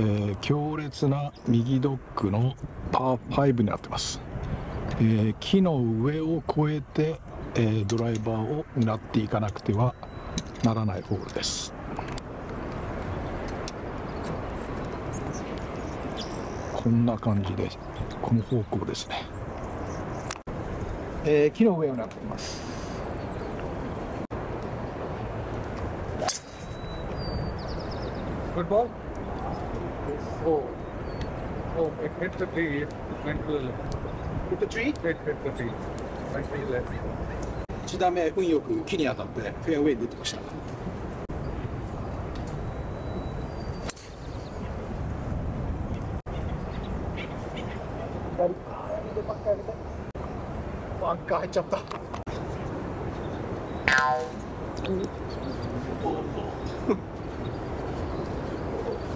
えー、強烈な右ドッグのパー5になってます、えー、木の上を越えて、えー、ドライバーを狙っていかなくてはならないホールです。こんな感じでこの方向ですね、えー、木の上をなっています。Good ball? Oh. Oh, it hit the tree. It went to the left. Hit the tree? It hit the tree. Went to the left. 1打目運よく木に当たってフェアウェイに出てましたバンカー入っちゃった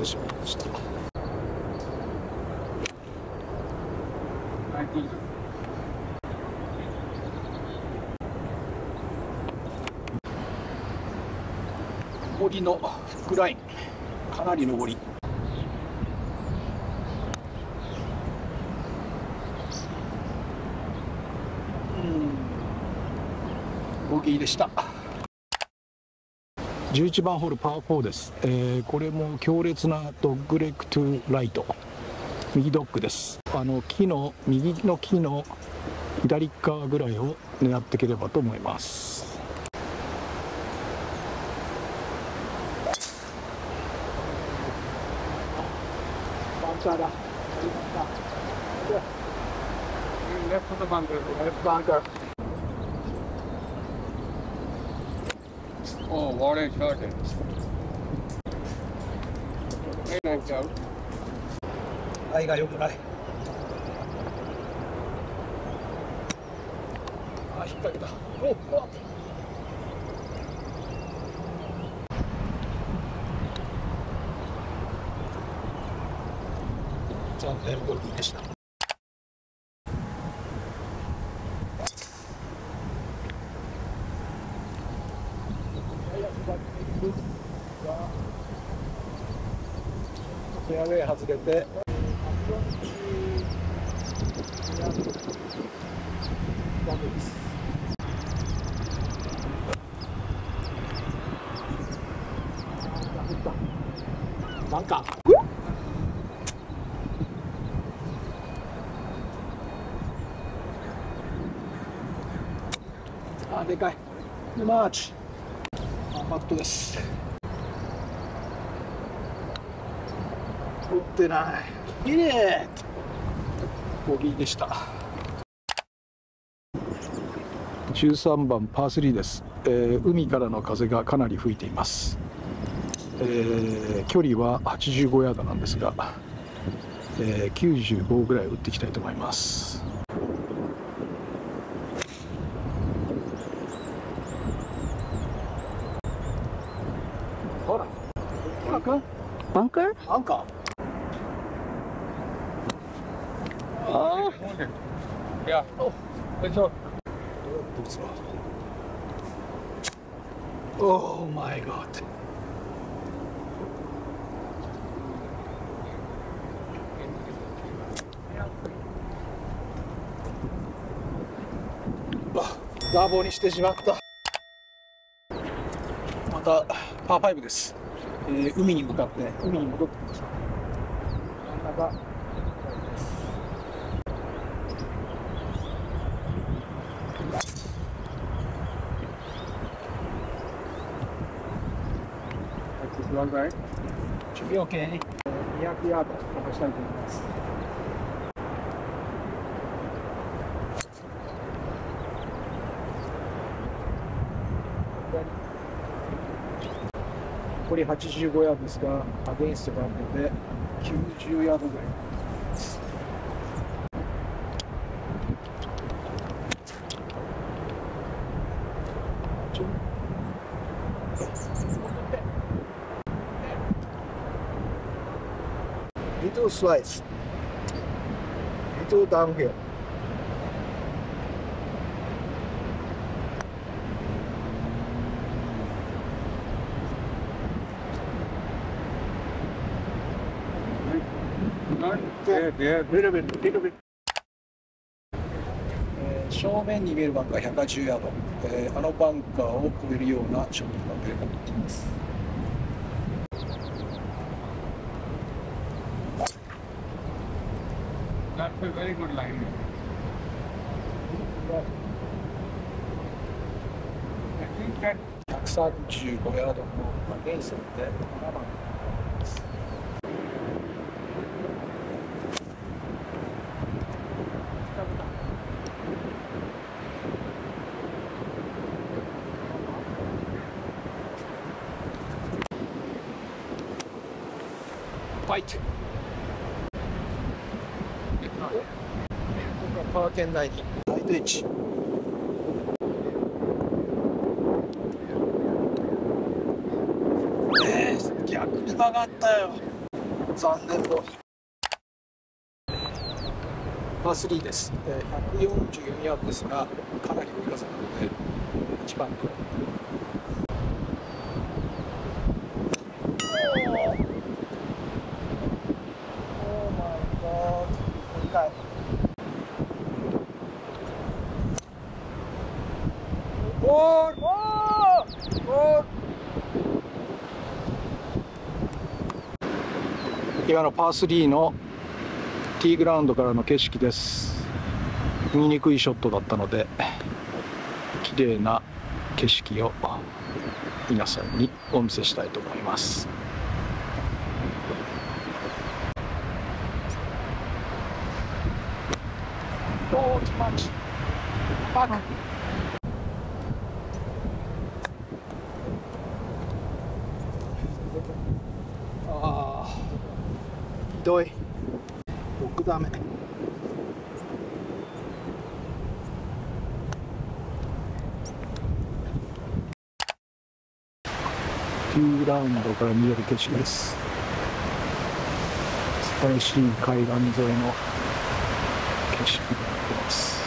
てしまいました。上りのフックラインかなり上り。ボギーでした。11番ホールパー4です、えー、これも強烈なドッグレッグトゥライト。右ドッグです。あの木の右の木の左側ぐらいを狙っていければと思います。バンカーだレフトバンカーレフトバンカー Oh, what a shot. Very nice job. 愛が良くないあ引っ掛けたおお残念ボギーでしたフェアウェイ外れてなんかあでかいマーチパットです。ってない。いいねボギーでした。13番パー3です、えー、海からの風がかなり吹いています、えー、距離は85ヤードなんですが、えー、95ぐらい打っていきたいと思います。ほら。バンカー？バンカー？バンカー Oh. Yeah. Oh, okay. Oh my god. Ah, ダーボーにしてしまったまたパー5です、えー、海に向かって海に戻ってきました真ん中準備 OK。200ヤード飛ばしたいと思います。残り85ヤードですが、アゲンストがあるので、90ヤードぐらい。little slice, little え、正面に見えるバンカー110ヤード、えー、あのバンカーを越えるようなショットがっています。A very good line. I think that 135ヤードのアゲンストで7番です。ファイトパー圏内にライトエッジえー、逆に曲がったよ。残念だパー3です、えー、144ヤードですがかなり追い風なので1番。で今のパー3のティーグラウンドからの景色です。見にくいショットだったので綺麗な景色を皆さんにお見せしたいと思います。おー、too much. Back. ああひどい。6ダメ。ティーラウンドから見える景色です。素晴らしい海岸沿いの景色になってます。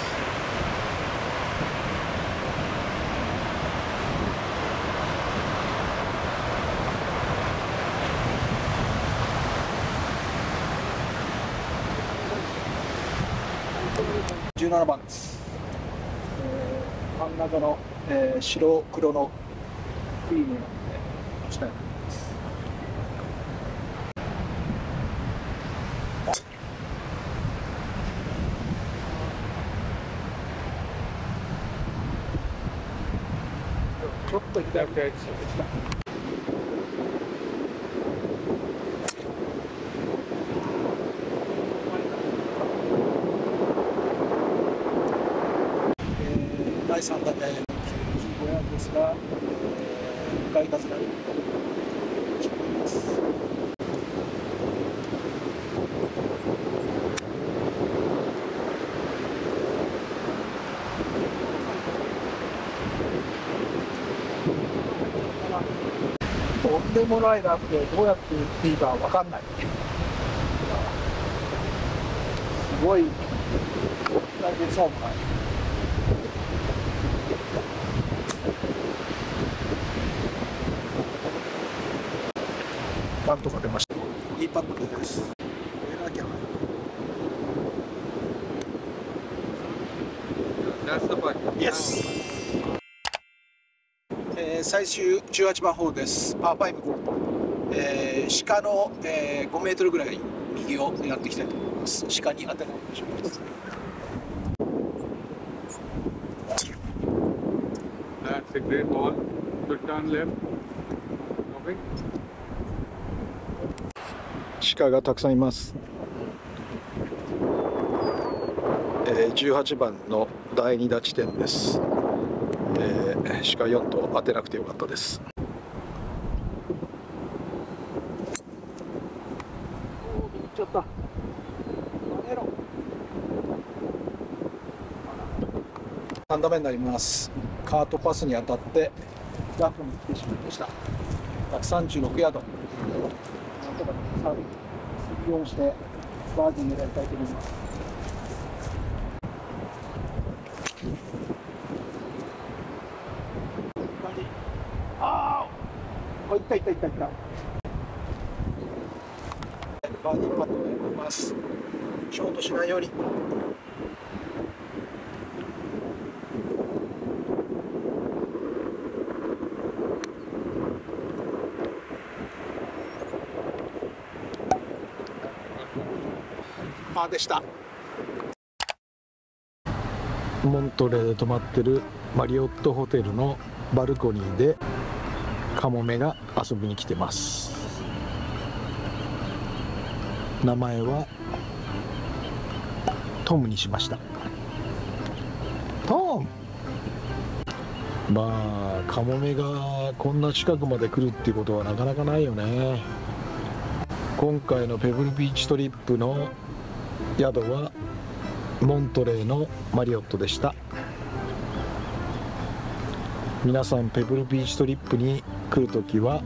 17番です、えー真ん中の、えー白黒のクリームなので打ちたいと思います。ちょっと左手ですえー第3打目95ヤードですが、えー向かい風が打ち込みますとんでもないラフでどうやって打っていいか分かんない。すごい大変そうもない。バントが出ました？いいパットです。これなきゃ that's the point. Yes えー最終18番ホールです。パー5、えー鹿の、えー5メートルぐらい右を狙っていきたいと思います。鹿に当てないようにします。That's a great ball. Good turn left. Okay. 鹿がたくさんいます。えー18番の第2打地点です。えー鹿4と当てなくてよかったです。ちょっと。3打目になります。カートパスに当たってラフに来てしまいました。136ヤード。とかサービスをしてバージン狙いたいと思います。ああ、いったいったいったいった。バーディーパットをやりますショートしないようにパーでした。モントレーで泊まってるマリオットホテルのバルコニーでカモメが遊びに来てます。名前はトムにしました。トム！まあカモメがこんな近くまで来るっていうことはなかなかないよね。今回のペブルビーチトリップの宿はモントレーのマリオットでした。皆さんペブルビーチトリップに来るときは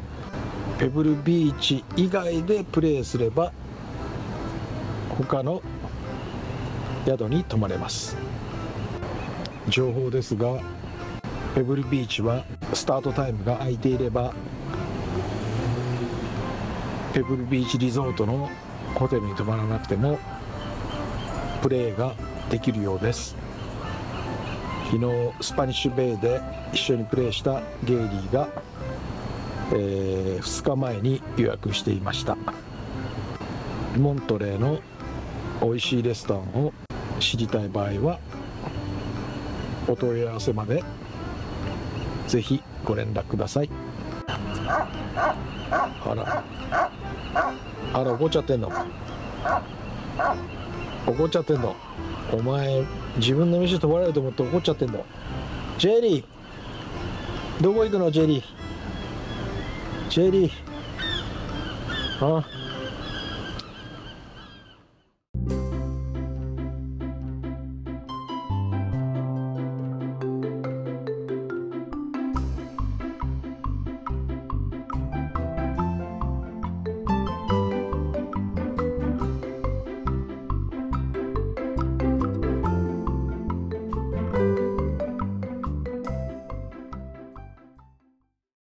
ペブルビーチ以外でプレーすれば他の宿に泊まれます。情報ですがペブルビーチはスタートタイムが空いていればペブルビーチリゾートのホテルに泊まらなくてもプレーができるようです。昨日スパニッシュベイで一緒にプレーしたゲイリーが、えー、2日前に予約していました。モントレーの美味しいレストランを知りたい場合はお問い合わせまでぜひご連絡ください。あら。あら怒っちゃってんの。怒っちゃってんのお前自分の飯取られると思って怒っちゃってんのジェリーどこ行くのジェリー？ジェリー。あ？